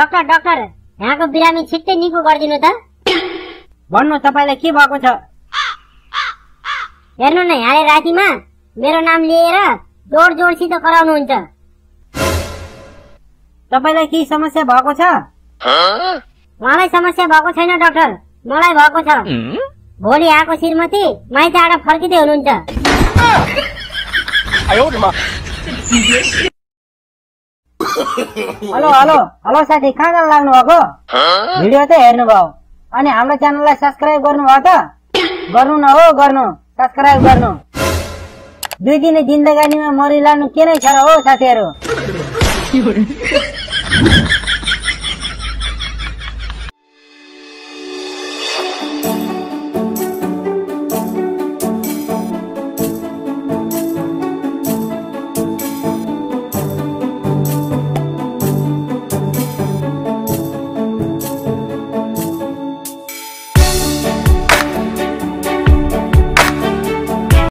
Doctor doctor यहाँको बिरामी छिट्टै निको गरिदिनु त। भन्नु तपाईँलाई के भएको छ? हेर्नु न यहाँले रातिमा मेरो नाम लिएर जोड जोडसित कराउनुहुन्छ। तपाईँलाई केही समस्या भएको छ? उहाँलाई समस्या भएको छैन डाक्टर। मलाई भएको छ। भोलि आएको श्रीमती माइतबाट फर्किँदै हुनुहुन्छ। हेलो हेलो हेलो साथी. कहाँ जान लाग्नु भएको भिडियो त हेर्नुभयो अनि हाम्रो च्यानललाई सब्सक्राइब गर्नुभयो त? गर्नु न हो गर्नु। सब्सक्राइब गर्नु। दुई दिने जिन्दगानीमा मरिलानु के नै छ र हो साथीहरू?